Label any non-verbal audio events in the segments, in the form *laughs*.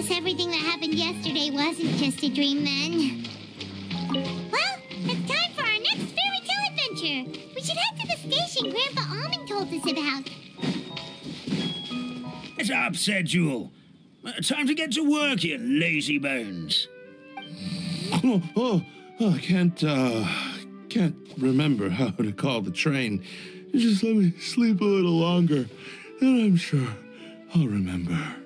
Guess everything that happened yesterday wasn't just a dream then. Well, it's time for our next fairy tale adventure. We should head to the station Grandpa Almond told us about. Get up, said Jewel. Uh, time to get to work, you lazy bones. Oh, oh, oh, I can't, uh, can't remember how to call the train. Just let me sleep a little longer, and I'm sure I'll remember.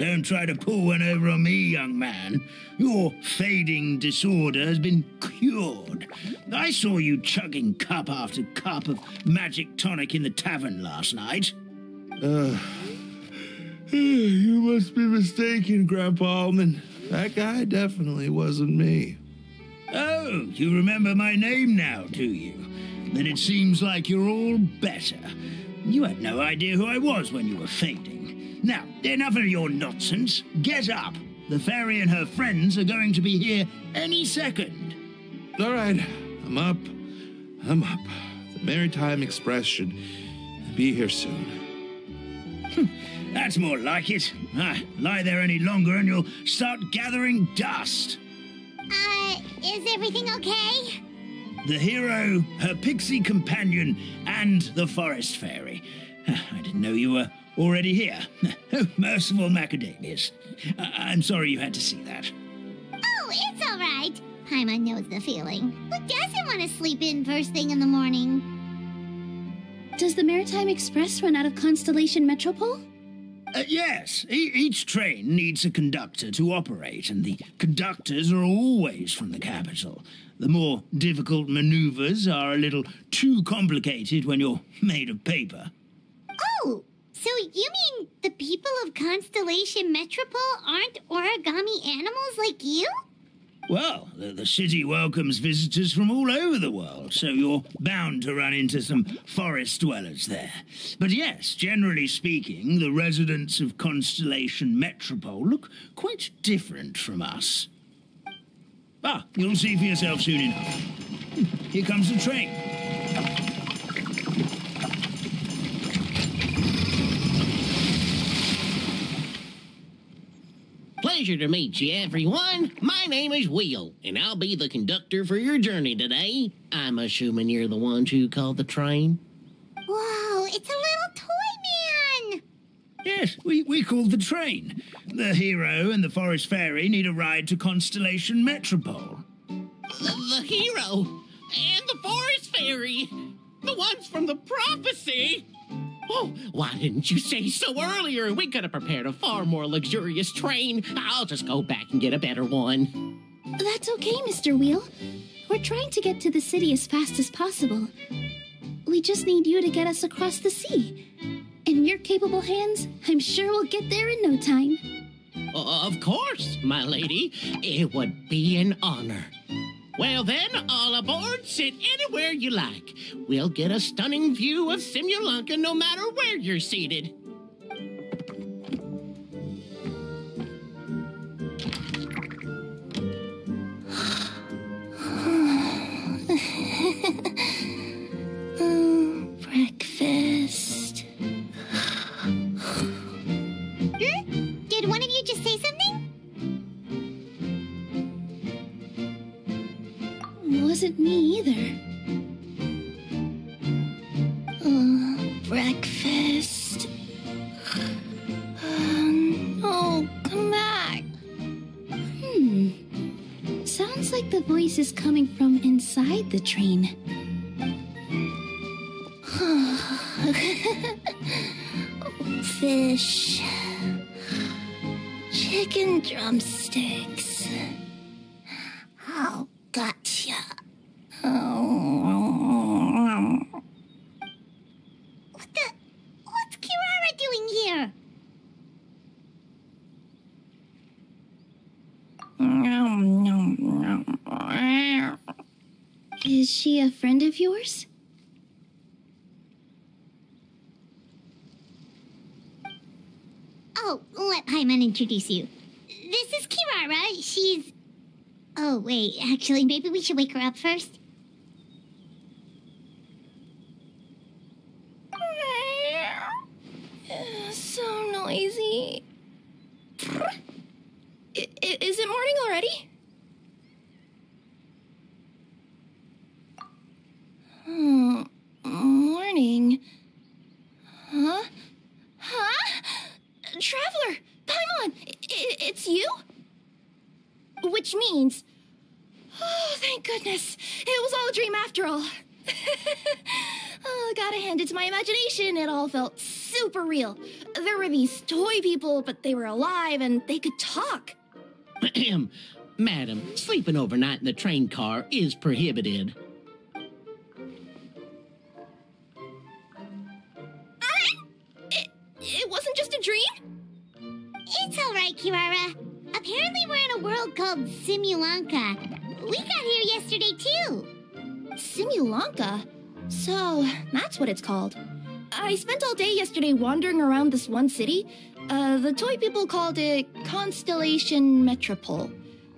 Don't try to pull one over on me, young man. Your fading disorder has been cured. I saw you chugging cup after cup of magic tonic in the tavern last night. Uh, *sighs* you must be mistaken, Grandpa Almond. That guy definitely wasn't me. Oh, you remember my name now, do you? Then it seems like you're all better. You had no idea who I was when you were fading. Now, enough of your nonsense. Get up. The fairy and her friends are going to be here any second. All right, I'm up. I'm up. The Maritime Express should be here soon. That's more like it. Ah, lie there any longer and you'll start gathering dust. Uh, is everything okay? The hero, her pixie companion, and the forest fairy. I didn't know you were already here. *laughs* Oh, merciful macadamias. I- am sorry you had to see that. Oh, it's all right. Paimon knows the feeling. Who doesn't want to sleep in first thing in the morning? Does the Maritime Express run out of Constellation Metropole? Uh, yes, e- each train needs a conductor to operate, and the conductors are always from the capital. The more difficult maneuvers are a little too complicated when you're *laughs* made of paper. Oh, so you mean the people of Constellation Metropole aren't origami animals like you? Well, the, the, city welcomes visitors from all over the world, so you're bound to run into some forest dwellers there. But yes, generally speaking, the residents of Constellation Metropole look quite different from us. Ah, you'll see for yourself soon enough. Here comes the train. Pleasure to meet you, everyone. My name is Wheel, and I'll be the conductor for your journey today. I'm assuming you're the ones who called the train. Whoa, it's a little toy man! Yes, we, we called the train. The hero and the forest fairy need a ride to Constellation Metropole. The, the hero and the forest fairy, the ones from the prophecy. Oh, why didn't you say so earlier? We could have prepared a far more luxurious train. I'll just go back and get a better one. That's okay, Mr. Wheel. We're trying to get to the city as fast as possible. We just need you to get us across the sea. In your capable hands, I'm sure we'll get there in no time. Of course, my lady. It would be an honor. Well, then, all aboard, sit anywhere you like. We'll get a stunning view of Simulanka no matter where you're seated. *sighs* *laughs* me either. Uh, breakfast. Um, oh, come back. Hmm. Sounds like the voice is coming from inside the train. *sighs* Fish. Chicken drumsticks. Oh, gotcha. What the? What's Kirara doing here? Is she a friend of yours? Oh, let Paimon introduce you. This is Kirara. She's. Oh, wait. Actually, maybe we should wake her up first. noisy. I- i- is it morning already? Hmm, morning. Huh? Huh? Traveler, Paimon, i- i- it's you? Which means. Oh, thank goodness. It was all a dream after all. oh, gotta hand it to my imagination. It all felt super real. There were these toy people, but they were alive and they could talk. Ahem. *clears throat* Madam, sleeping overnight in the train car is prohibited. Uh, it, it wasn't just a dream? It's all right, Kirara. Apparently, we're in a world called Simulanka. We got here yesterday, too. Simulanka? So, that's what it's called. I spent all day yesterday wandering around this one city. Uh, the toy people called it Constellation Metropole.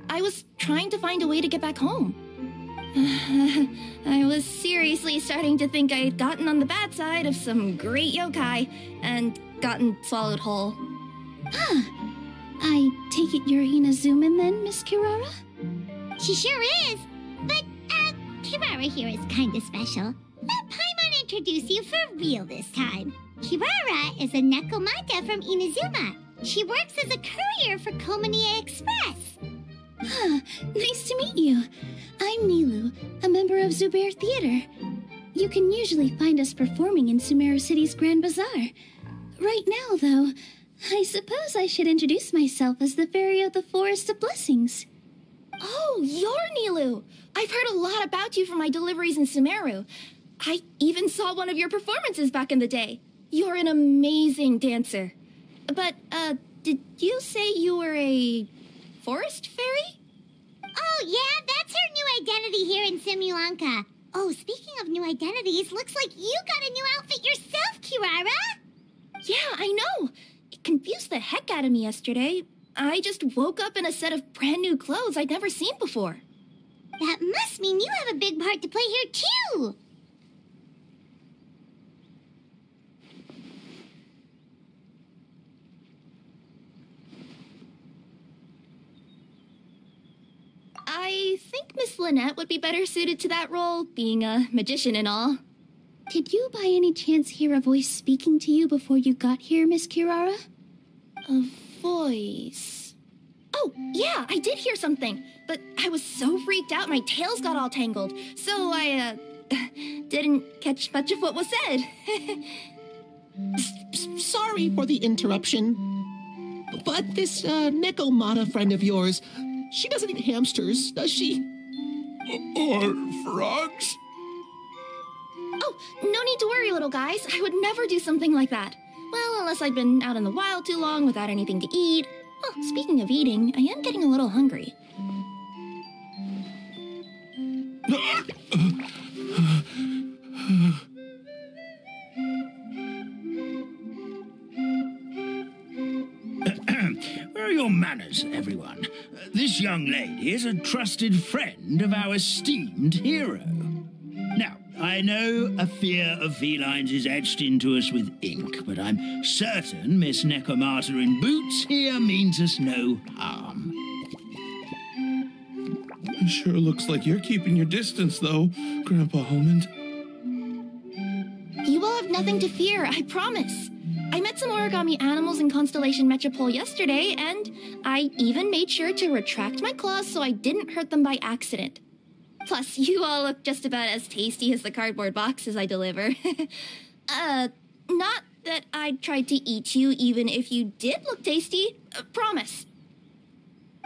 I was trying to find a way to get back home. *sighs* I was seriously starting to think I'd gotten on the bad side of some great yokai and gotten swallowed whole. I take it you're Inazuman then, Miss Kirara? She sure is. But, uh, Kirara here is kind of special. Let Paimon introduce you for real this time. Kirara is a Nekomata from Inazuma. She works as a courier for Komaniya Express. Ah, nice to meet you. I'm Nilou, a member of Zubayr Theater. You can usually find us performing in Sumeru City's Grand Bazaar. Right now, though, I suppose I should introduce myself as the Fairy of the Forest of Blessings. Oh, you're Nilou! I've heard a lot about you from my deliveries in Sumeru. I even saw one of your performances back in the day. You're an amazing dancer. But, uh, did you say you were a forest fairy? Oh, yeah, that's her new identity here in Simulanka. Oh, speaking of new identities, looks like you got a new outfit yourself, Kirara. Yeah, I know. It confused the heck out of me yesterday. I just woke up in a set of brand new clothes I'd never seen before. That must mean you have a big part to play here, too. I think Miss Lynette would be better suited to that role, being a magician and all. Did you by any chance hear a voice speaking to you before you got here, Miss Kirara? A voice. Oh, yeah, I did hear something, but I was so freaked out my tails got all tangled, so I, uh, *laughs* didn't catch much of what was said. Sorry for the interruption. But this uh, Nekomata friend of yours, she doesn't eat hamsters, does she? Or frogs? Oh, no need to worry, little guys. I would never do something like that. Well, unless I'd been out in the wild too long without anything to eat. Oh, speaking of eating, I am getting a little hungry. Young lady is a trusted friend of our esteemed hero. Now, I know a fear of felines is etched into us with ink, but I'm certain Miss Nekomata in boots here means us no harm. It sure looks like you're keeping your distance, though, Grandpa Almond. You will have nothing to fear, I promise. I met some origami animals in Constellation Metropole yesterday, and I even made sure to retract my claws so I didn't hurt them by accident. Plus, you all look just about as tasty as the cardboard boxes I deliver. *laughs* uh, not that I'd try to eat you even if you did look tasty. Uh, promise.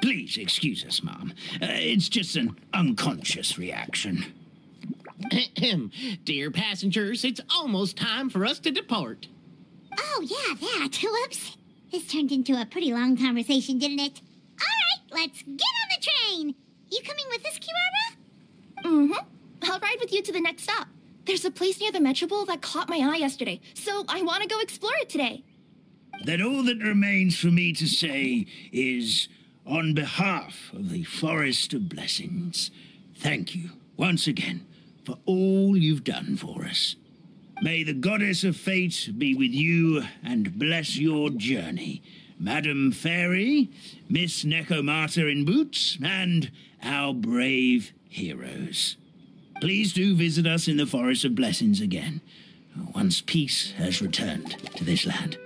Please excuse us, Mom. Uh, it's just an unconscious reaction. Ahem. *clears throat* Dear passengers, it's almost time for us to depart. Oh, yeah, that. *laughs* Whoops. This turned into a pretty long conversation, didn't it? All right, let's get on the train. You coming with us, Kirara? Mm-hmm. I'll ride with you to the next stop. There's a place near the Metropole that caught my eye yesterday, so I want to go explore it today. Then all that remains for me to say is, on behalf of the Forest of Blessings, thank you once again for all you've done for us. May the goddess of fate be with you and bless your journey. Madam Fairy, Miss Nekomata in boots, and our brave heroes. Please do visit us in the Forest of Blessings again, once peace has returned to this land.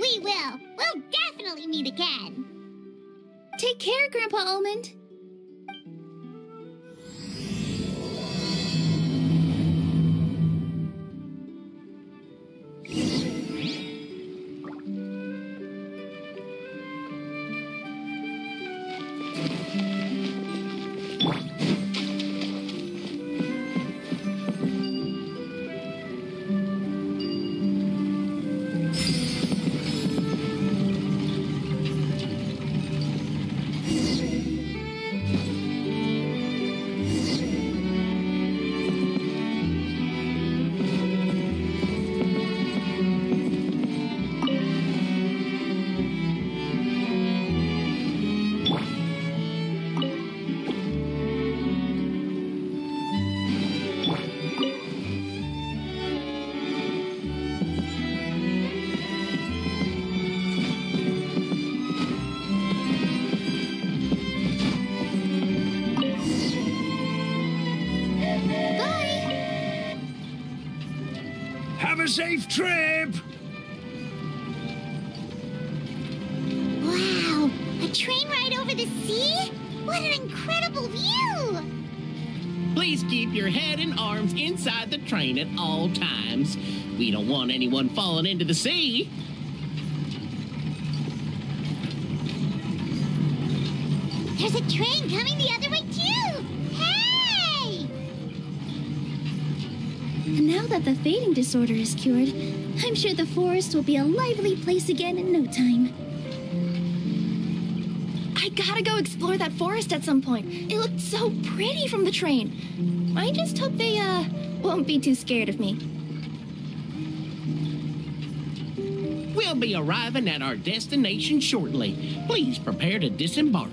We will. We'll definitely meet again. Take care, Grandpa Almond. Trip! Wow, a train ride over the sea? What an incredible view! Please keep your head and arms inside the train at all times. We don't want anyone falling into the sea. Disorder is cured, I'm sure the forest will be a lively place again in no time. I gotta go explore that forest at some point. It looked so pretty from the train. I just hope they, uh, won't be too scared of me. We'll be arriving at our destination shortly. Please prepare to disembark.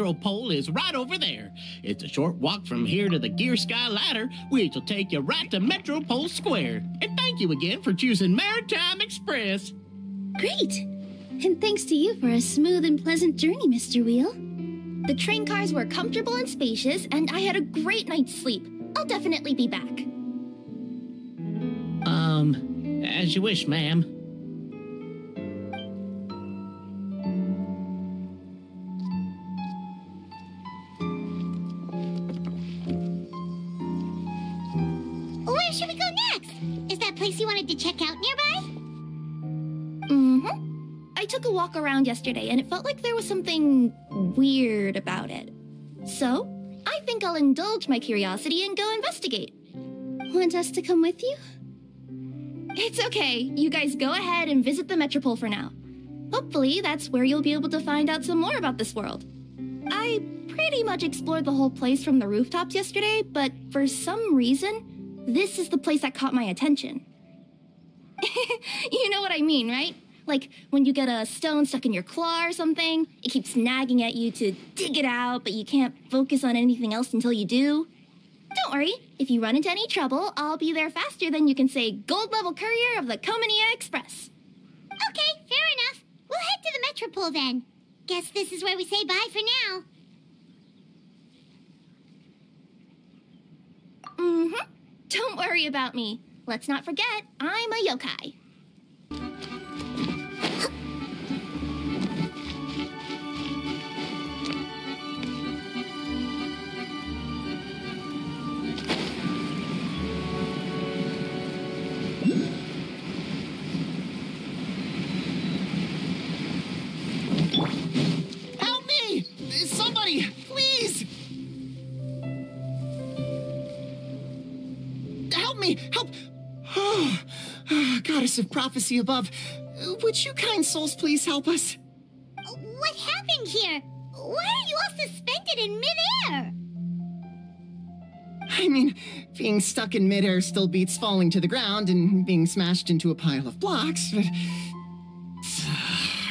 Constellation Metropole is right over there. It's a short walk from here to the Gear Sky Ladder, which will take you right to Metropole Square. And thank you again for choosing Maritime Express. Great! And thanks to you for a smooth and pleasant journey, Mr. Wheel. The train cars were comfortable and spacious, and I had a great night's sleep. I'll definitely be back. Um, as you wish, ma'am. Took a walk around yesterday, and it felt like there was something weird about it. So, I think I'll indulge my curiosity and go investigate. Want us to come with you? It's okay. You guys go ahead and visit the Metropole for now. Hopefully, that's where you'll be able to find out some more about this world. I pretty much explored the whole place from the rooftops yesterday, but for some reason, this is the place that caught my attention. *laughs* you know what I mean, right? Like when you get a stone stuck in your claw or something, it keeps nagging at you to dig it out, but you can't focus on anything else until you do. Don't worry, if you run into any trouble, I'll be there faster than you can say gold level courier of the Komaniya Express. Okay, fair enough. We'll head to the Metropole then. Guess this is where we say bye for now. Mm-hmm. Don't worry about me. Let's not forget, I'm a yokai. Goddess of prophecy above, would you kind souls please help us? What happened here? Why are you all suspended in midair? I mean, being stuck in midair still beats falling to the ground and being smashed into a pile of blocks, but. *sighs*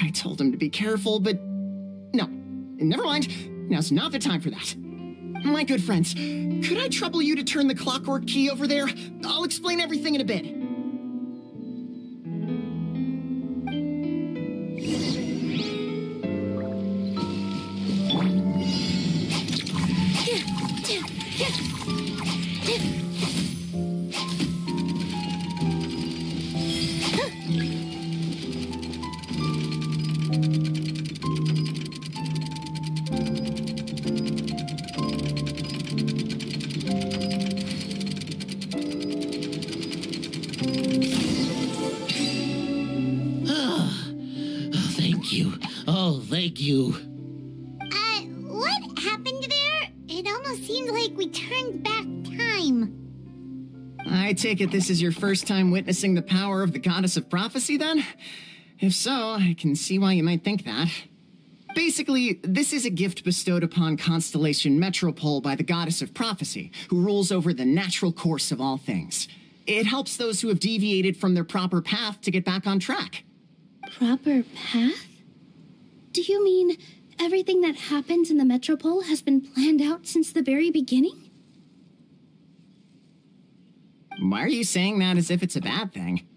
I told him to be careful, but. No. Never mind. Now's not the time for that. My good friends, could I trouble you to turn the clockwork key over there? I'll explain everything in a bit. Take it this is your first time witnessing the power of the goddess of prophecy, then? If so, I can see why you might think that. Basically, this is a gift bestowed upon Constellation Metropole by the goddess of prophecy, who rules over the natural course of all things. It helps those who have deviated from their proper path to get back on track. Proper path? Do you mean everything that happens in the Metropole has been planned out since the very beginning? Why are you saying that as if it's a bad thing?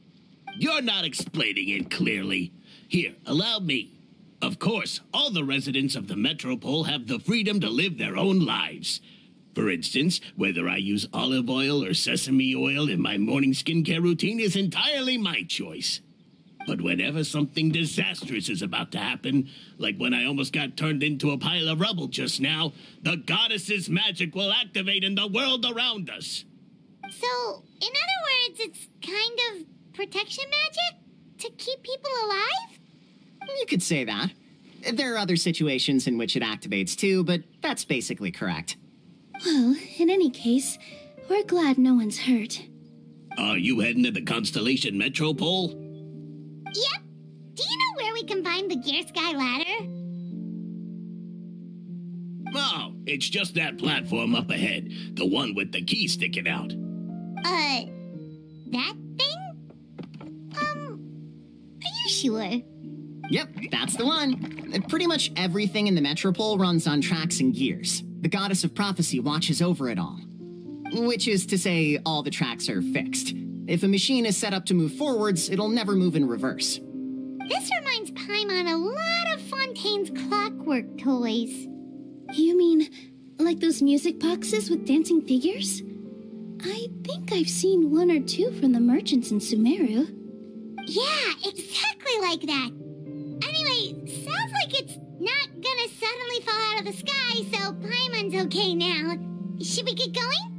You're not explaining it clearly. Here, allow me. Of course, all the residents of the Metropole have the freedom to live their own lives. For instance, whether I use olive oil or sesame oil in my morning skincare routine is entirely my choice. But whenever something disastrous is about to happen, like when I almost got turned into a pile of rubble just now, the goddess's magic will activate in the world around us. So, in other words, it's kind of protection magic? To keep people alive? You could say that. There are other situations in which it activates too, but that's basically correct. Well, in any case, we're glad no one's hurt. Are you heading to the Constellation Metropole? Yep. Do you know where we can find the Gear Sky ladder? Oh, it's just that platform up ahead, the one with the key sticking out. Uh, that thing? Um, are you sure? Yep, that's the one. Pretty much everything in the Metropole runs on tracks and gears. The goddess of prophecy watches over it all. Which is to say, all the tracks are fixed. If a machine is set up to move forwards, it'll never move in reverse. This reminds Paimon a lot of Fontaine's clockwork toys. You mean like those music boxes with dancing figures? I think I've seen one or two from the merchants in Sumeru. Yeah, exactly like that. Anyway, sounds like it's not gonna suddenly fall out of the sky, so Paimon's okay now. Should we get going?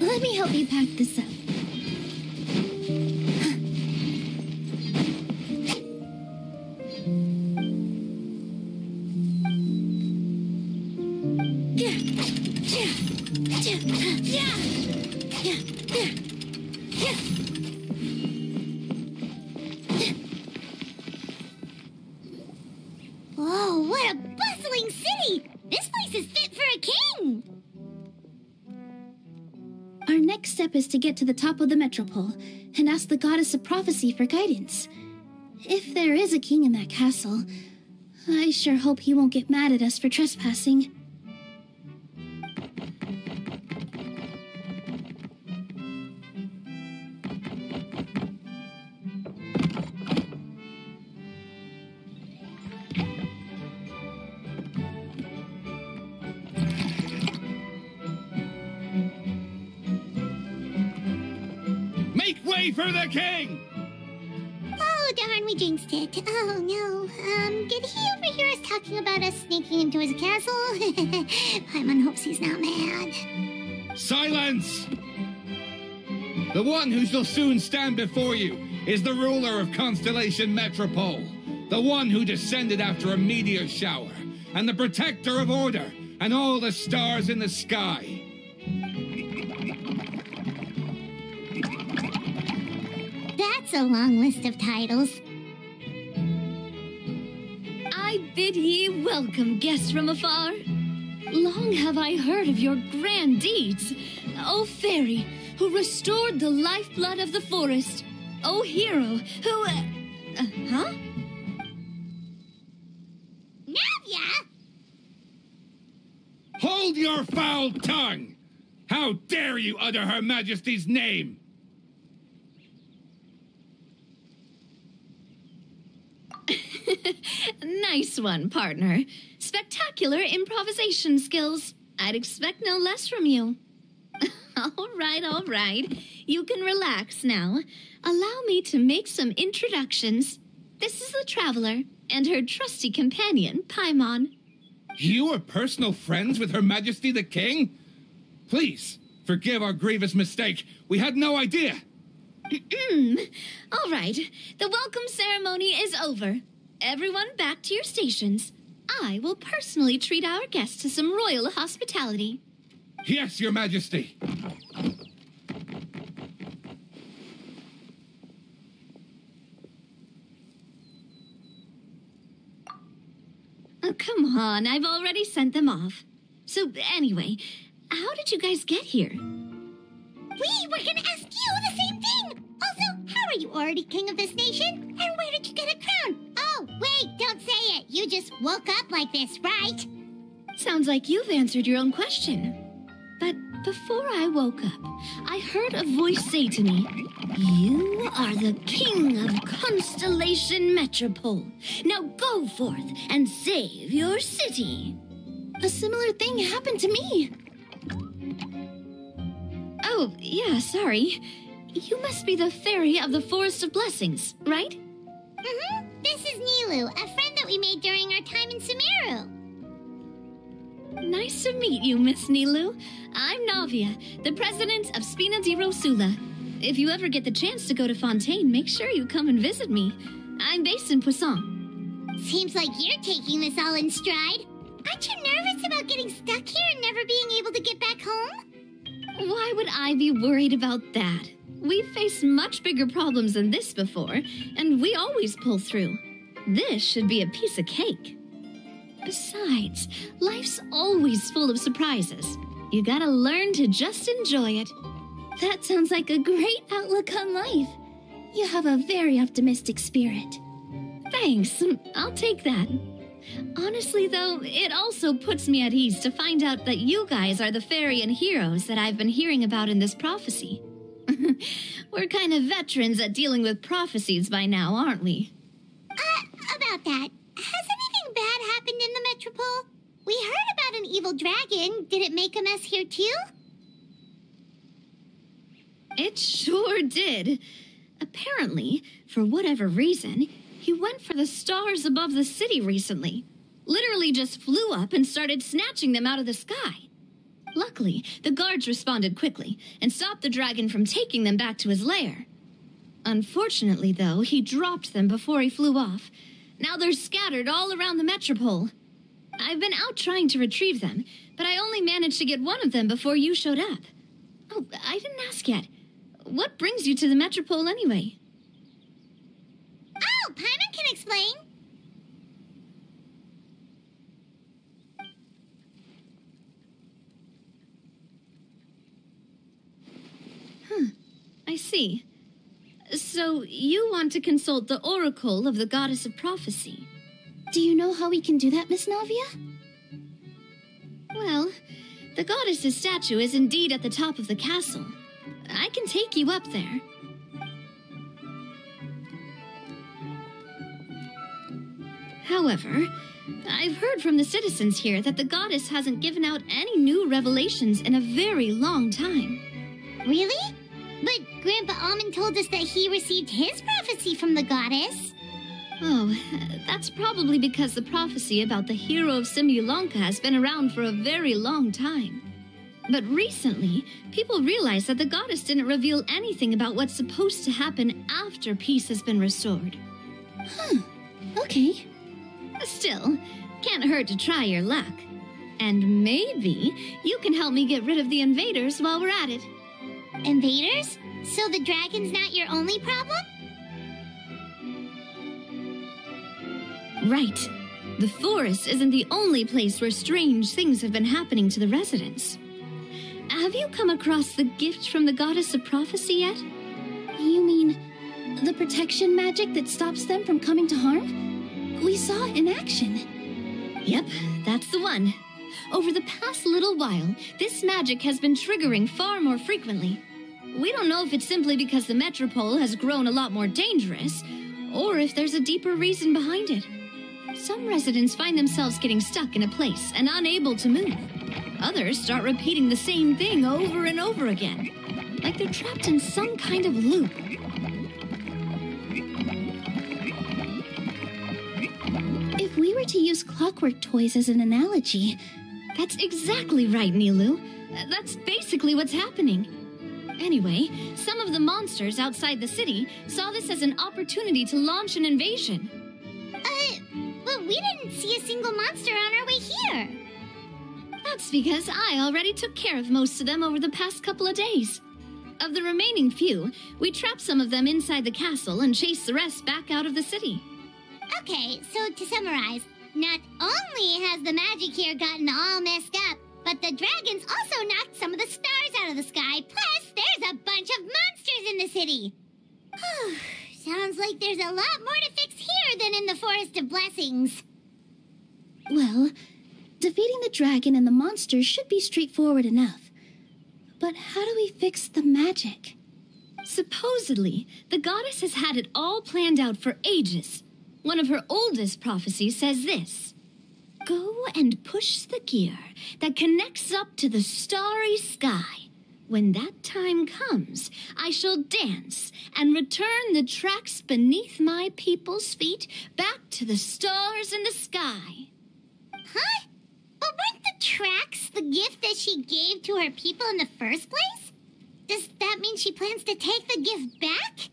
Let me help you pack this up. Whoa, what a bustling city! This place is fit for a king! Our next step is to get to the top of the metropole and ask the goddess of prophecy for guidance. If there is a king in that castle, I sure hope he won't get mad at us for trespassing. For the king! Oh, darn, we jinxed it. Oh, no. Um, did he overhear us talking about us sneaking into his castle? *laughs* Paimon hopes he's not mad. Silence! The one who shall soon stand before you is the ruler of Constellation Metropole, the one who descended after a meteor shower, and the protector of order and all the stars in the sky. That's a long list of titles. I bid ye welcome, guests from afar. Long have I heard of your grand deeds, O fairy who restored the lifeblood of the forest, O hero who. Uh, uh, huh? Navia! Hold your foul tongue! How dare you utter Her Majesty's name? *laughs* Nice one, partner. Spectacular improvisation skills. I'd expect no less from you. *laughs* all right, all right. You can relax now. Allow me to make some introductions. This is the traveler and her trusty companion, Paimon. You are personal friends with Her Majesty the King? Please, forgive our grievous mistake. We had no idea. *clears throat* All right, the welcome ceremony is over. Everyone back to your stations. I will personally treat our guests to some royal hospitality. Yes, Your Majesty. Oh, come on, I've already sent them off. So, anyway, how did you guys get here? We were gonna ask you the same thing! Also, how are you already king of this nation? And where did you get a crown? Oh, wait, don't say it. You just woke up like this, right? Sounds like you've answered your own question. But before I woke up, I heard a voice say to me, You are the king of Constellation Metropole. Now go forth and save your city. A similar thing happened to me. Oh, yeah, sorry. You must be the fairy of the Forest of Blessings, right? Mm-hmm. This is Nilou, a friend that we made during our time in Sumeru. Nice to meet you, Miss Nilou. I'm Navia, the president of Spina di Rosula. If you ever get the chance to go to Fontaine, make sure you come and visit me. I'm based in Poisson. Seems like you're taking this all in stride. Aren't you nervous about getting stuck here and never being able to get back home? Why would I be worried about that? We've faced much bigger problems than this before, and we always pull through. This should be a piece of cake. Besides, life's always full of surprises. You gotta learn to just enjoy it. That sounds like a great outlook on life. You have a very optimistic spirit. Thanks, I'll take that. Honestly, though, it also puts me at ease to find out that you guys are the fairy and heroes that I've been hearing about in this prophecy. *laughs* We're kind of veterans at dealing with prophecies by now, aren't we? Uh, about that, has anything bad happened in the Metropole? We heard about an evil dragon. Did it make a mess here too? It sure did. Apparently, for whatever reason, he went for the stars above the city recently. Literally just flew up and started snatching them out of the sky. Luckily, the guards responded quickly and stopped the dragon from taking them back to his lair. Unfortunately, though, he dropped them before he flew off. Now they're scattered all around the metropole. I've been out trying to retrieve them, but I only managed to get one of them before you showed up. Oh, I didn't ask yet. What brings you to the metropole anyway? Oh, Paimon can explain. I see. So you want to consult the oracle of the goddess of prophecy? Do you know how we can do that, Miss Navia? Well, the goddess's statue is indeed at the top of the castle. I can take you up there. However, I've heard from the citizens here that the goddess hasn't given out any new revelations in a very long time. Really? But Grandpa Almond told us that he received his prophecy from the goddess. Oh, *laughs* that's probably because the prophecy about the hero of Simulanka has been around for a very long time. But recently, people realized that the goddess didn't reveal anything about what's supposed to happen after peace has been restored. Huh. Okay. Still, can't hurt to try your luck. And maybe you can help me get rid of the invaders while we're at it. Invaders? So the dragon's not your only problem? Right. The forest isn't the only place where strange things have been happening to the residents. Have you come across the gift from the goddess of prophecy yet? You mean the protection magic that stops them from coming to harm? We saw it in action. Yep, that's the one. Over the past little while, this magic has been triggering far more frequently. We don't know if it's simply because the metropole has grown a lot more dangerous, or if there's a deeper reason behind it. Some residents find themselves getting stuck in a place and unable to move. Others start repeating the same thing over and over again, like they're trapped in some kind of loop. If we were to use clockwork toys as an analogy, That's exactly right, Nilou. That's basically what's happening. Anyway, some of the monsters outside the city saw this as an opportunity to launch an invasion. Uh, but we didn't see a single monster on our way here. That's because I already took care of most of them over the past couple of days. Of the remaining few, we trapped some of them inside the castle and chased the rest back out of the city. Okay, so to summarize, not only has the magic here gotten all messed up, but the dragons also knocked some of the stars out of the sky. Plus, there's a bunch of monsters in the city. *sighs* Sounds like there's a lot more to fix here than in the Forest of Blessings. well, defeating the dragon and the monsters should be straightforward enough. But how do we fix the magic? Supposedly, the goddess has had it all planned out for ages. One of her oldest prophecies says this Go and push the gear that connects up to the starry sky. When that time comes, I shall dance and return the tracks beneath my people's feet back to the stars in the sky. Huh? But weren't the tracks the gift that she gave to her people in the first place? Does that mean she plans to take the gift back?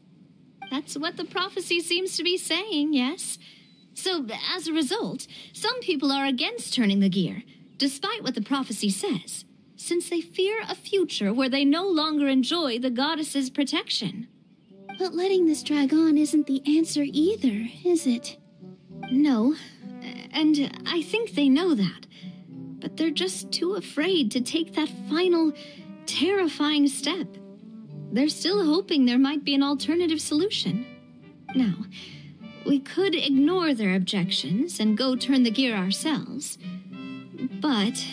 That's what the prophecy seems to be saying, yes. So, as a result, some people are against turning the gear, despite what the prophecy says, since they fear a future where they no longer enjoy the goddess's protection. But letting this drag on isn't the answer either, is it? No, and I think they know that. But they're just too afraid to take that final, terrifying step. They're still hoping there might be an alternative solution. Now, We could ignore their objections and go turn the gear ourselves. But.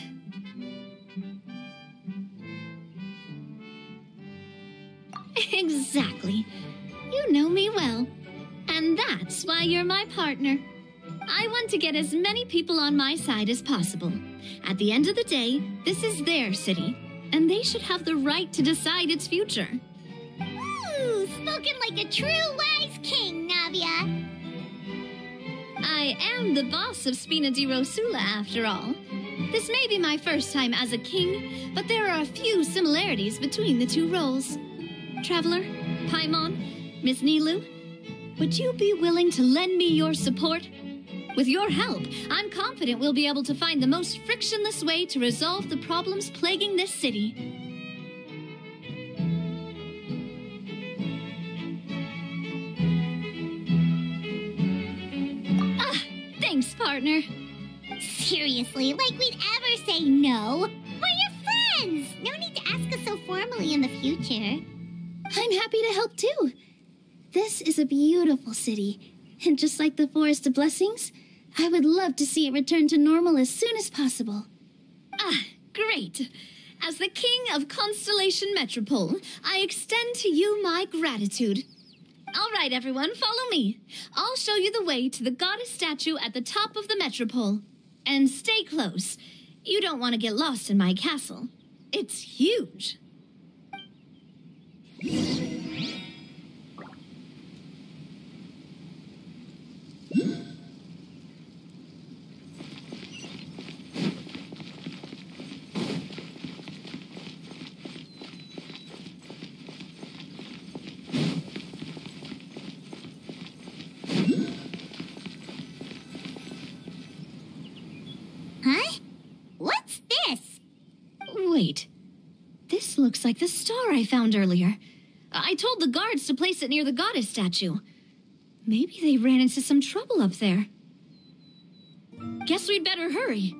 Exactly. You know me well. And that's why you're my partner. I want to get as many people on my side as possible. At the end of the day, this is their city, and they should have the right to decide its future. Ooh, spoken like a true wise king, Navia. I am the boss of Spina di Rosula, after all. This may be my first time as a king, but there are a few similarities between the two roles. Traveler, Paimon, Miss Nilou, would you be willing to lend me your support? With your help, I'm confident we'll be able to find the most frictionless way to resolve the problems plaguing this city. Partner. Seriously, like we'd ever say no. We're your friends. No need to ask us so formally in the future. I'm happy to help too. This is a beautiful city, and just like the Forest of Blessings, I would love to see it return to normal as soon as possible. Ah, great. As the king of Constellation Metropole, I extend to you my gratitude. All right, everyone, follow me. I'll show you the way to the goddess statue at the top of the metropole. And stay close. You don't want to get lost in my castle. It's huge. Huh? What's this? Wait. This like the star I found earlier. I told the guards to place it near the goddess statue. Maybe they ran into some trouble up there. Guess we'd better hurry.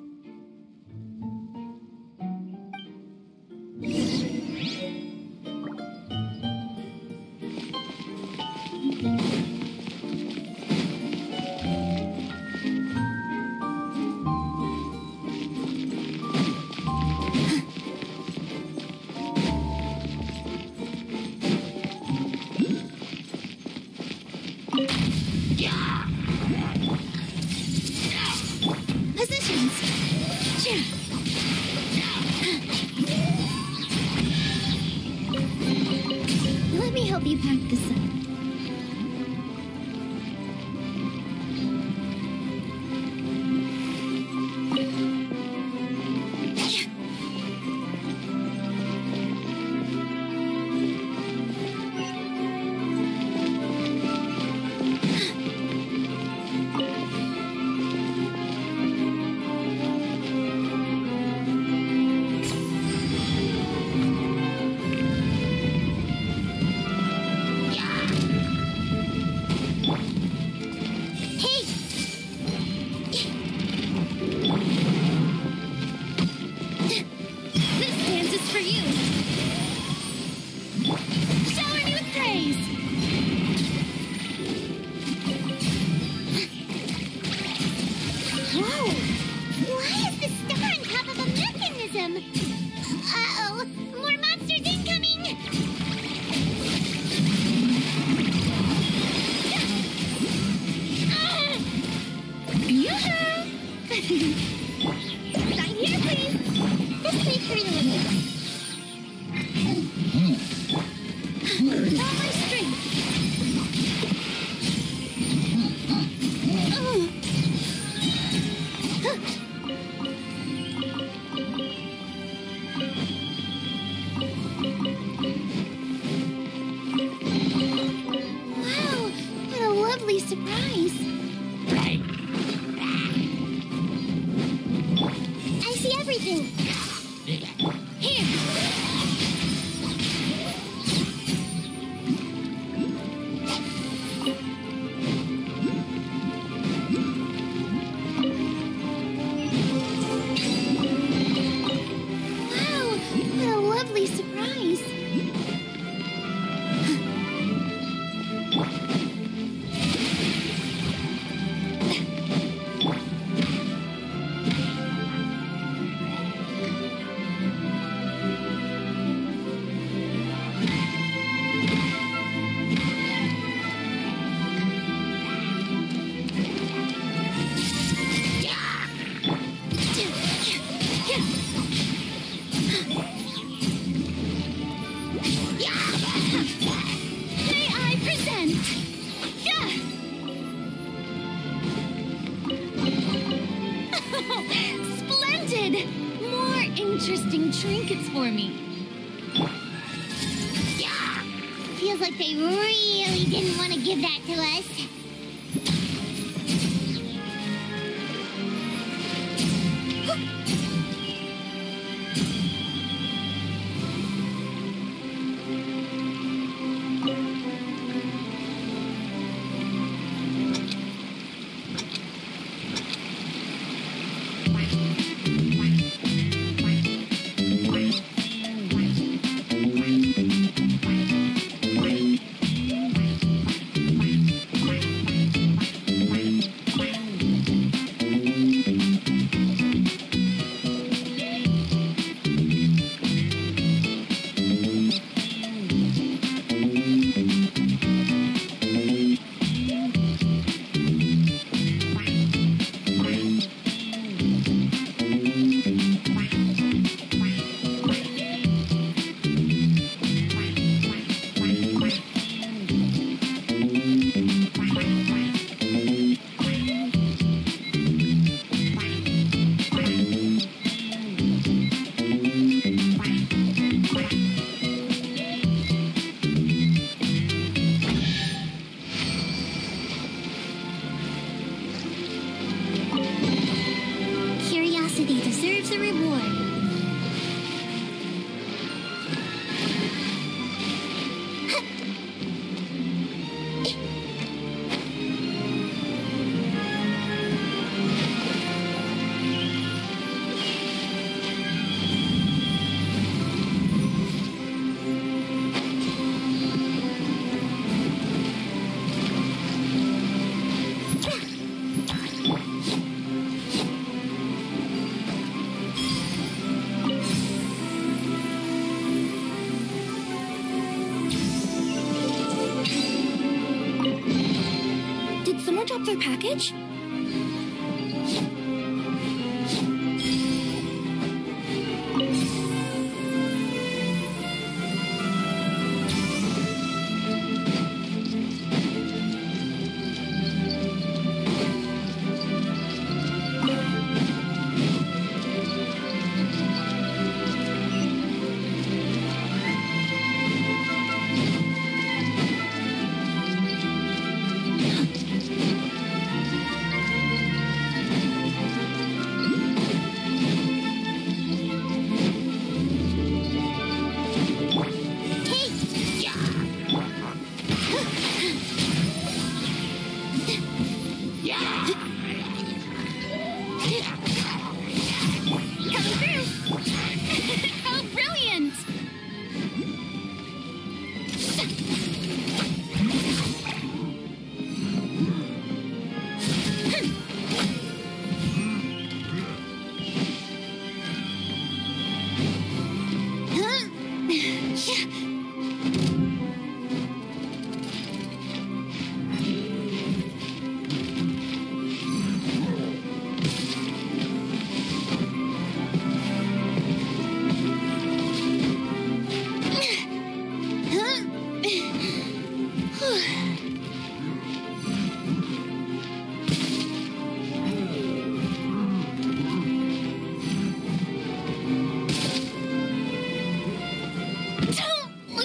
Package?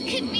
hit me.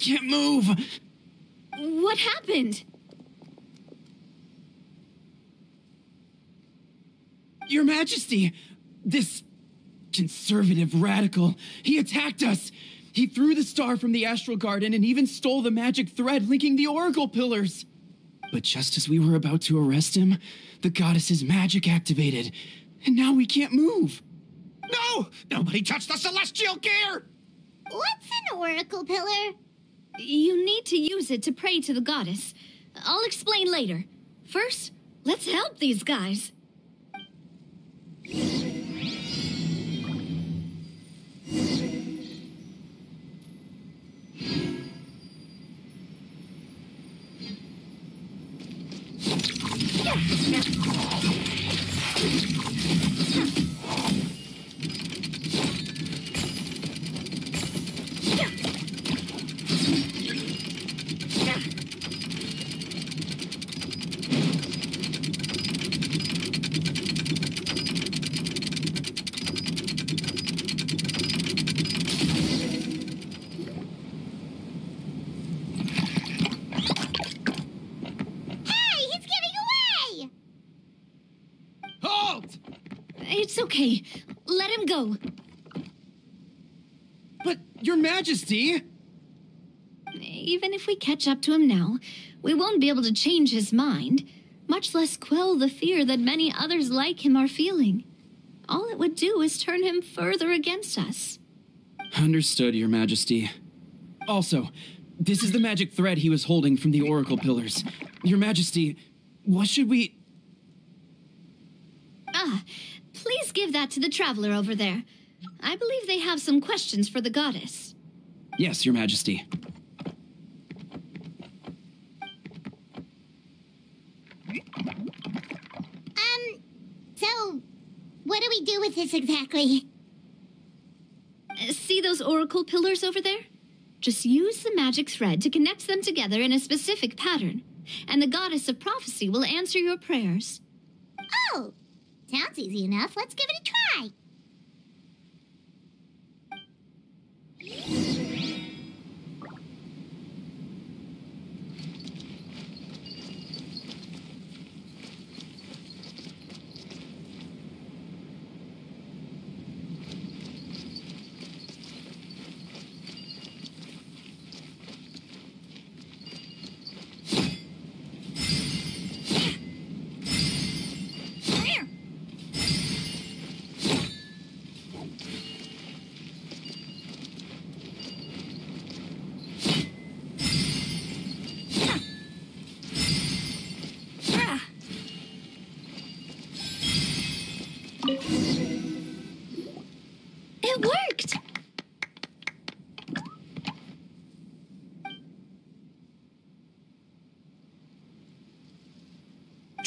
Can't move! What happened? Your Majesty! This conservative radical, he attacked us! He threw the star from the Astral Garden and even stole the magic thread linking the Oracle Pillars! But just as we were about to arrest him, the goddess's magic activated, and now we can't move! No! Nobody touched the celestial gear! What's an oracle pillar? You need to use it to pray to the goddess. I'll explain later. First, let's help these guys. Even if we catch up to him now, we won't be able to change his mind, much less quell the fear that many others like him are feeling. All it would do is turn him further against us. Understood, Your Majesty. Also, this is the magic thread he was holding from the Oracle Pillars. Your Majesty, what should we. Ah, please give that to the traveler over there. I believe they have some questions for the goddess. Yes, Your Majesty. Um, so, what do we do with this exactly? Uh, See those oracle pillars over there? Just use the magic thread to connect them together in a specific pattern, and the goddess of prophecy will answer your prayers. Oh, sounds easy enough. Let's give it a try.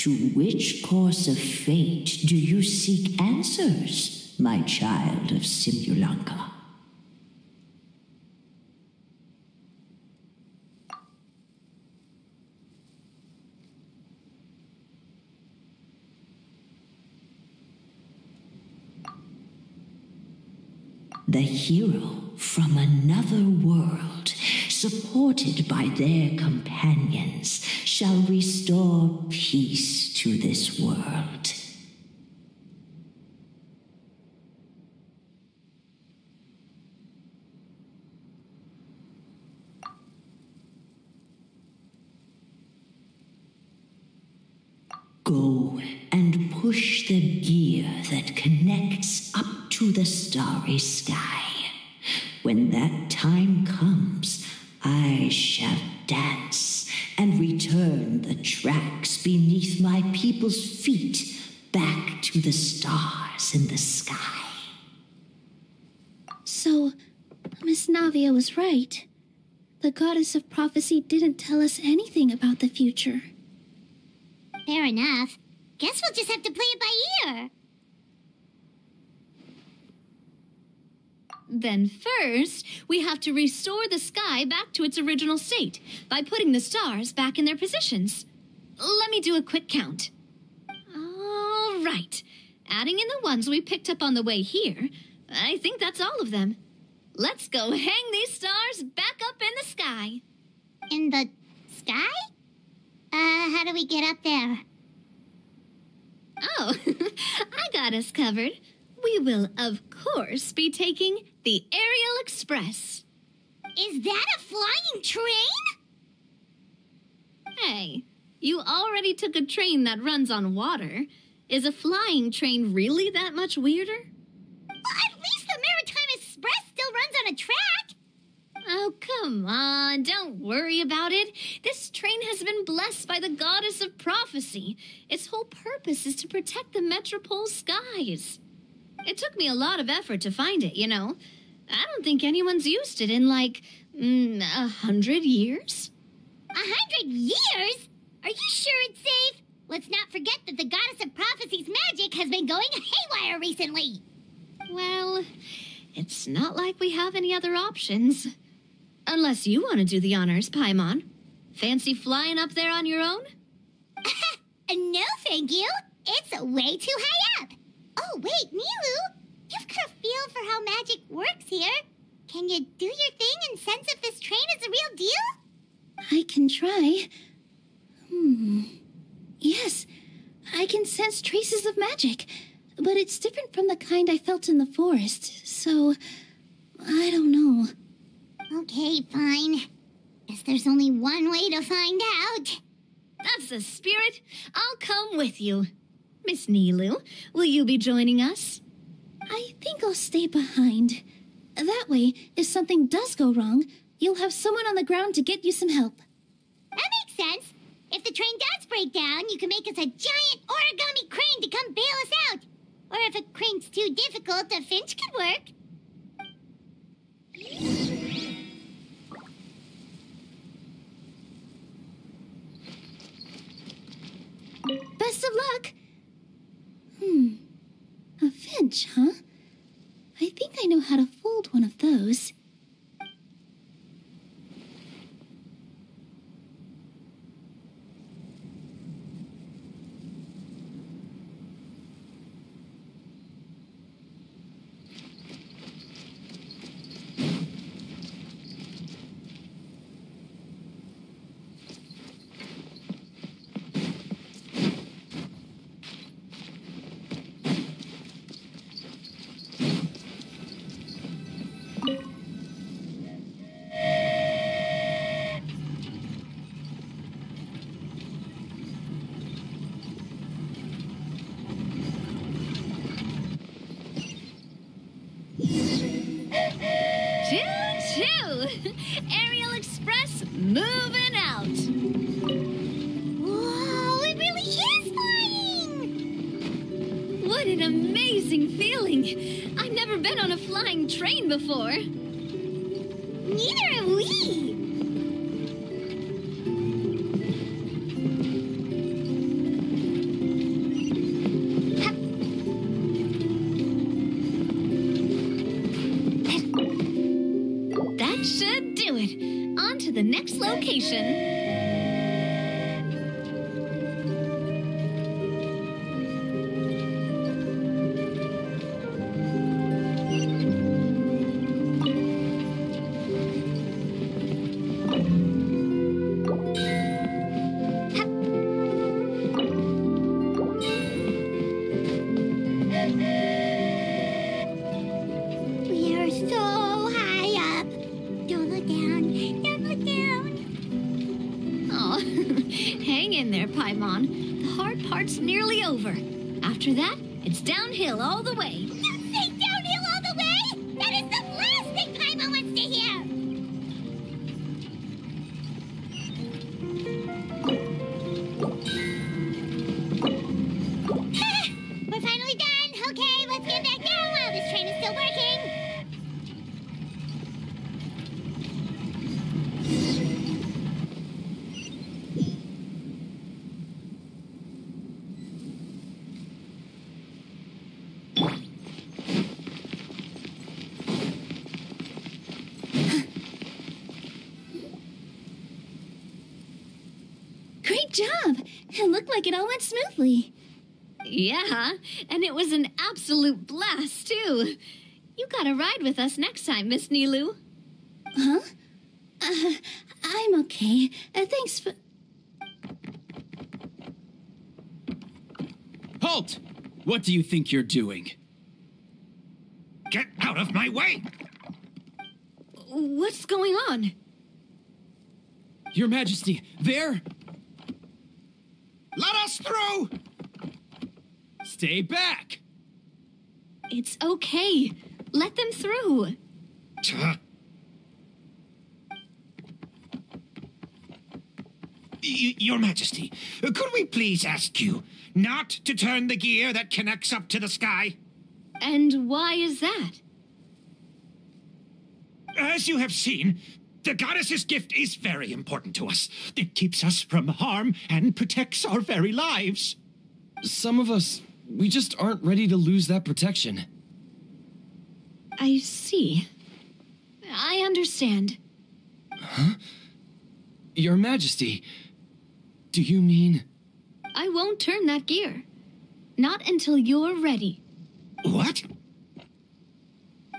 To which course of fate do you seek answers, my child of Simulanka? The hero from another world, supported by their companions, shall restore peace to this world. Go and push the gear that connects up to the starry sky. Right. The goddess of prophecy didn't tell us anything about the future. Fair enough. Guess we'll just have to play it by ear. Then first, we have to restore the sky back to its original state by putting the stars back in their positions. Let me do a quick count. All right. Adding in the ones we picked up on the way here, I think that's all of them. Let's go hang these stars back up in the sky. In the sky? Uh, how do we get up there? Oh, *laughs* I got us covered. We will, of course, be taking the Aerial Express. Is that a flying train? Hey, you already took a train that runs on water. Is a flying train really that much weirder? Well, at least runs on a track. Oh, come on, don't worry about it. This train has been blessed by the goddess of prophecy. Its whole purpose is to protect the Metropole skies. It took me a lot of effort to find it, you know. I don't think anyone's used it in like mm, a hundred years. A hundred years? Are you sure it's safe? Let's not forget that the goddess of prophecy's magic has been going haywire recently. Well, it's not like we have any other options. Unless you want to do the honors, Paimon. Fancy flying up there on your own? *laughs* no, thank you. It's way too high up. Oh, wait, Nilou. You've got a feel for how magic works here. Can you do your thing and sense if this train is a real deal? I can try. Hmm. Yes, I can sense traces of magic, but it's different from the kind I felt in the forest, so I don't know. Okay, fine. Guess there's only one way to find out. That's the spirit. I'll come with you. Miss Nilou, will you be joining us? I think I'll stay behind. That way, if something does go wrong, you'll have someone on the ground to get you some help. That makes sense. If the train does break down, you can make us a giant origami crane to come bail us out. Or if a crane's too difficult, a finch could work. Best of luck! Hmm. A finch, huh? I think I know how to fold one of those. What an amazing feeling. I've never been on a flying train before. Neither have we. That should do it. On to the next location. Like it all went smoothly. Yeah, and it was an absolute blast, too. You gotta ride with us next time, Miss Nilou. Huh? Uh, I'm okay. Uh, thanks for. Halt! What do you think you're doing? Get out of my way! What's going on? Your Majesty, there! Through! Stay back! It's okay. Let them through. Tuh. Your Majesty, could we please ask you not to turn the gear that connects up to the sky? And why is that? As you have seen, the goddess's gift is very important to us. It keeps us from harm and protects our very lives. Some of us, we just aren't ready to lose that protection. I see. I understand. Your Majesty, do you mean. I won't turn that gear. Not until you're ready. What?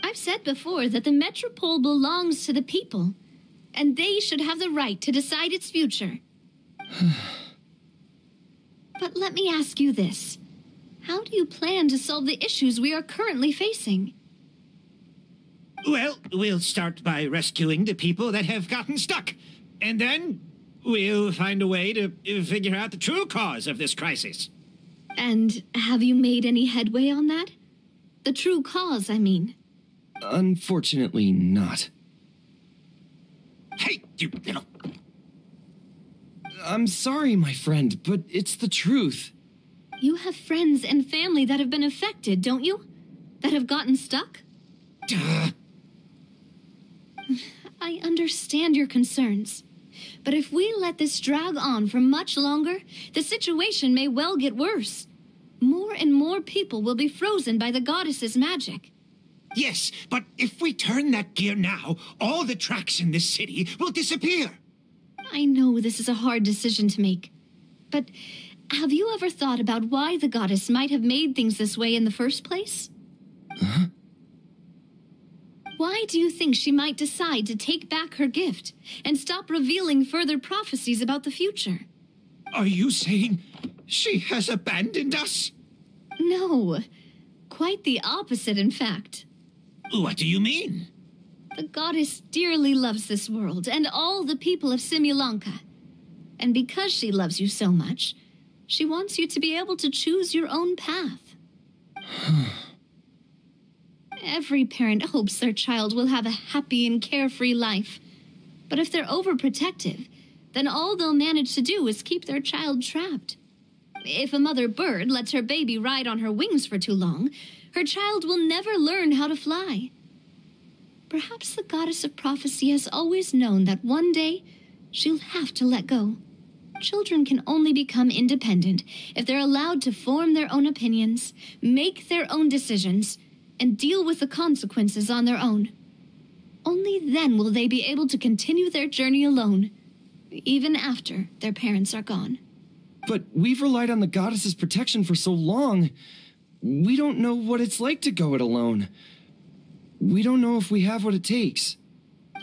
I've said before that the Metropole belongs to the people, and they should have the right to decide its future. *sighs* but let me ask you this How do you plan to solve the issues we are currently facing? Well, we'll start by rescuing the people that have gotten stuck. And then we'll find a way to figure out the true cause of this crisis. And have you made any headway on that? The true cause, I mean. Unfortunately, not. Hey, you little. I'm sorry, my friend, but it's the truth. You have friends and family that have been affected, don't you? That have gotten stuck? Duh. *sighs* I understand your concerns. But if we let this drag on for much longer, the situation may well get worse. More and more people will be frozen by the goddess's magic. Yes, but if we turn that gear now, all the tracks in this city will disappear. I know this is a hard decision to make. But have you ever thought about why the goddess might have made things this way in the first place? Why do you think she might decide to take back her gift and stop revealing further prophecies about the future? Are you saying she has abandoned us? No, quite the opposite, in fact. What do you mean? The goddess dearly loves this world and all the people of Simulanka. And because she loves you so much, she wants you to be able to choose your own path. *sighs* Every parent hopes their child will have a happy and carefree life. But if they're overprotective, then all they'll manage to do is keep their child trapped. If a mother bird lets her baby ride on her wings for too long, her child will never learn how to fly. Perhaps the goddess of prophecy has always known that one day she'll have to let go. Children can only become independent if they're allowed to form their own opinions, make their own decisions, and deal with the consequences on their own. Only then will they be able to continue their journey alone, even after their parents are gone. But we've relied on the goddess's protection for so long. We don't know what it's like to go it alone. We don't know if we have what it takes.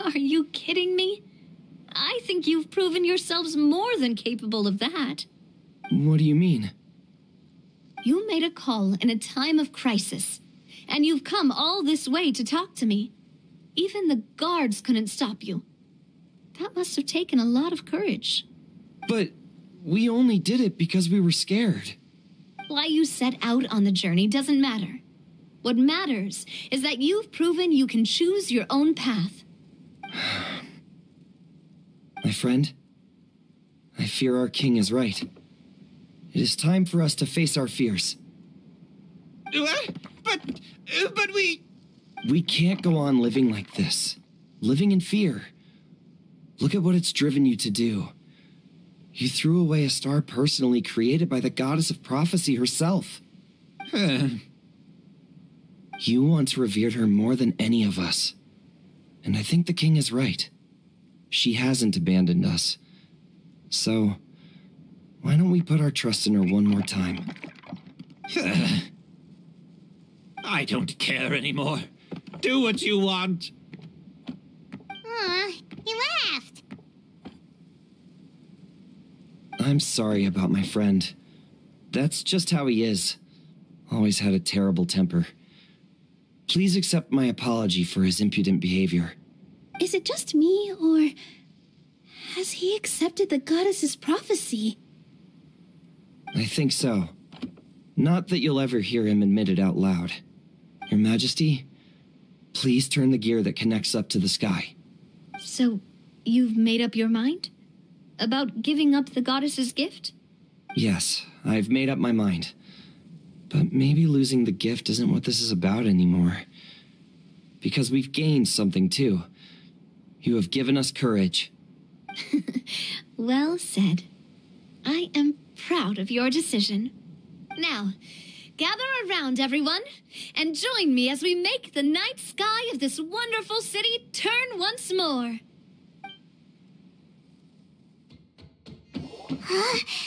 Are you kidding me? I think you've proven yourselves more than capable of that. What do you mean? You made a call in a time of crisis, and you've come all this way to talk to me. Even the guards couldn't stop you. That must have taken a lot of courage. But we only did it because we were scared. Why you set out on the journey doesn't matter. What matters is that you've proven you can choose your own path. *sighs* My friend, I fear our king is right. It is time for us to face our fears. What? But, uh, but we. We can't go on living like this, living in fear. Look at what it's driven you to do. You threw away a star personally created by the goddess of prophecy herself. *sighs* you once revered her more than any of us. And I think the king is right. She hasn't abandoned us. So, why don't we put our trust in her one more time? *sighs* I don't care anymore. Do what you want. Aw, he laughed. I'm sorry about my friend. That's just how he is. Always had a terrible temper. Please accept my apology for his impudent behavior. Is it just me, or has he accepted the goddess's prophecy? I think so. Not that you'll ever hear him admit it out loud. Your Majesty, please turn the gear that connects up to the sky. So, you've made up your mind? About giving up the goddess's gift? Yes, I've made up my mind. But maybe losing the gift isn't what this is about anymore. Because we've gained something too. You have given us courage. *laughs* Well said. I am proud of your decision. Now, gather around, everyone, and join me as we make the night sky of this wonderful city turn once more. Ah!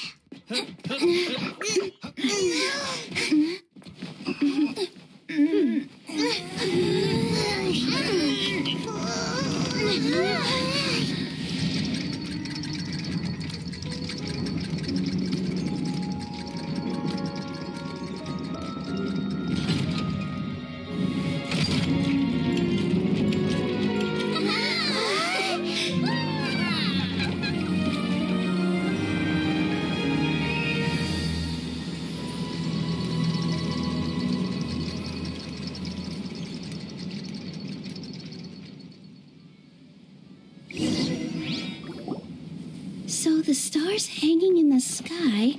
Stars hanging in the sky,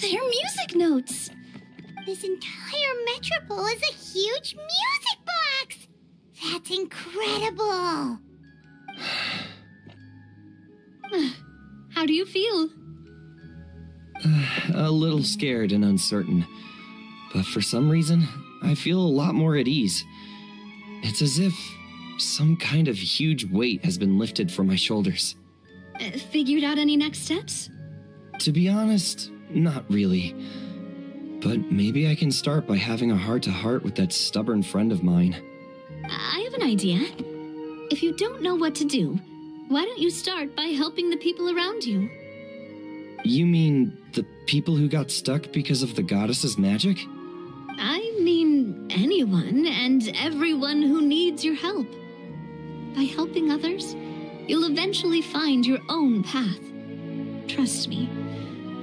they're music notes. This entire metropole is a huge music box. That's incredible. *sighs* How do you feel? *sighs* A little scared and uncertain. But for some reason, I feel a lot more at ease. It's as if some kind of huge weight has been lifted from my shoulders. Uh, figured out any next steps? To be honest, not really. But maybe I can start by having a heart to heart with that stubborn friend of mine. I have an idea. If you don't know what to do, why don't you start by helping the people around you? You mean the people who got stuck because of the goddess's magic? I mean, anyone and everyone who needs your help. By helping others, you'll eventually find your own path. Trust me,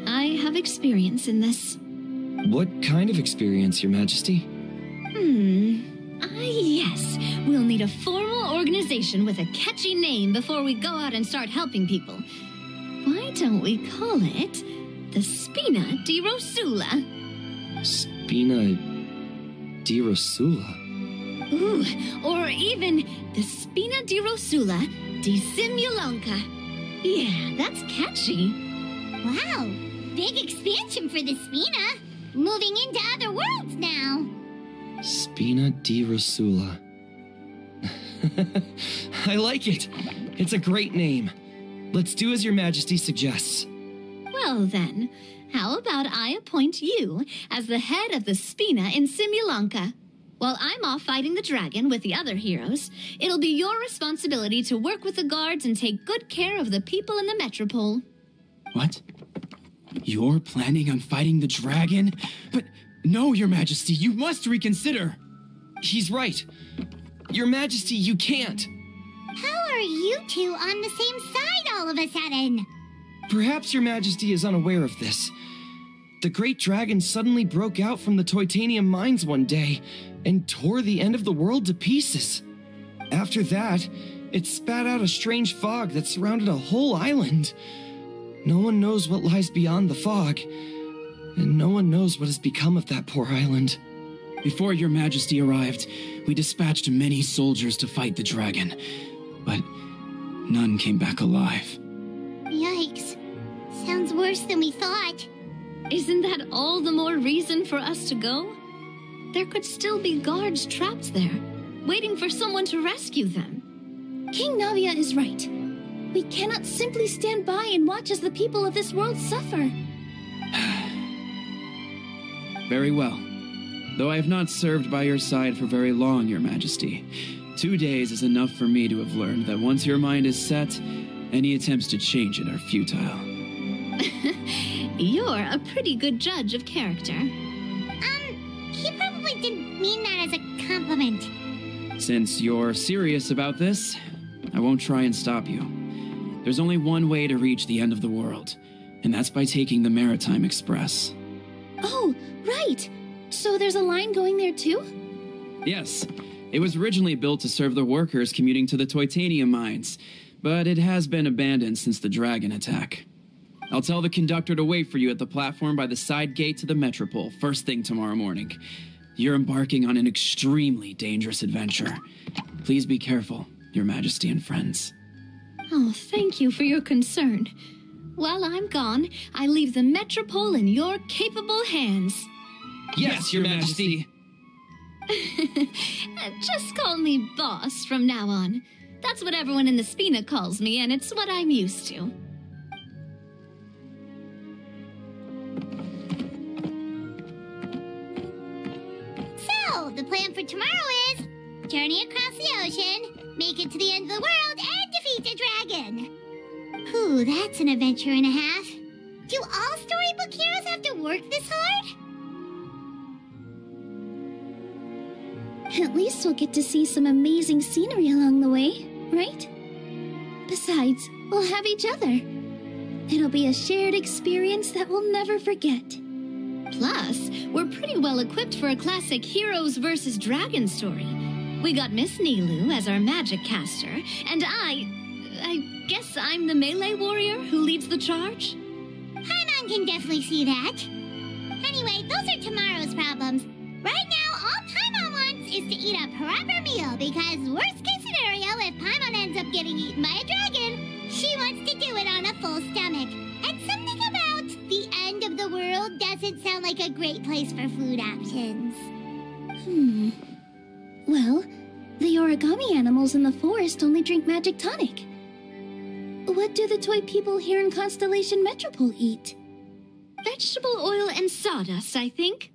I have experience in this. What kind of experience, Your Majesty? Hmm. Ah, yes. We'll need a formal organization with a catchy name before we go out and start helping people. Why don't we call it the Spina di Rosula? Spina di Rosula. Ooh, or even the Spina di Rosula di Yeah, that's catchy. Wow, big expansion for the Spina. Moving into other worlds now. Spina di Rosula. *laughs* I like it. It's a great name. Let's do as your majesty suggests. Well then, how about I appoint you as the head of the Spina in Simulanka? While I'm off fighting the dragon with the other heroes, it'll be your responsibility to work with the guards and take good care of the people in the metropole. What? You're planning on fighting the dragon? But no, Your Majesty, you must reconsider. He's right. Your Majesty, you can't. How are you two on the same side all of a sudden? Perhaps Your Majesty is unaware of this. The great dragon suddenly broke out from the Titanium mines one day and tore the end of the world to pieces. After that, it spat out a strange fog that surrounded a whole island. No one knows what lies beyond the fog, and no one knows what has become of that poor island. Before Your Majesty arrived, we dispatched many soldiers to fight the dragon, but none came back alive. Yikes. Sounds worse than we thought. Isn't that all the more reason for us to go? There could still be guards trapped there, waiting for someone to rescue them. King Navia is right. We cannot simply stand by and watch as the people of this world suffer. *sighs* Very well. Though I have not served by your side for very long, Your Majesty, two days is enough for me to have learned that once your mind is set, any attempts to change it are futile. *laughs* You're a pretty good judge of character. He probably didn't mean that as a compliment. Since you're serious about this, I won't try and stop you. There's only one way to reach the end of the world, and that's by taking the Maritime Express. Oh, right. So there's a line going there too? Yes, it was originally built to serve the workers commuting to the Titanium mines, but it has been abandoned since the dragon attack. I'll tell the conductor to wait for you at the platform by the side gate to the Metropole first thing tomorrow morning. You're embarking on an extremely dangerous adventure. Please be careful, Your Majesty and friends. Oh, thank you for your concern. While I'm gone, I leave the Metropole in your capable hands. Yes, Your Majesty. *laughs* Just call me boss from now on. That's what everyone in the Spina calls me, and it's what I'm used to. The plan for tomorrow is journey across the ocean, make it to the end of the world, and defeat the dragon. Whew, that's an adventure and a half. Do all storybook heroes have to work this hard? At least we'll get to see some amazing scenery along the way, right? Besides, we'll have each other. It'll be a shared experience that we'll never forget. Plus, we're pretty well equipped for a classic heroes versus dragon story. We got Miss Nilou as our magic caster, and I. I guess I'm the melee warrior who leads the charge? Paimon can definitely see that. Anyway, those are tomorrow's problems. Right now, all Paimon wants is to eat a proper meal because, worst case scenario, if Paimon ends up getting eaten by a dragon, she wants to do it on a full stomach. And the end of the world doesn't sound like a great place for food options. Hmm. Well, the origami animals in the forest only drink magic tonic. What do the toy people here in Constellation Metropole eat? Vegetable oil and sawdust, I think.